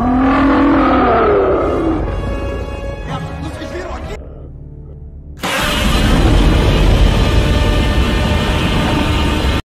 Oh.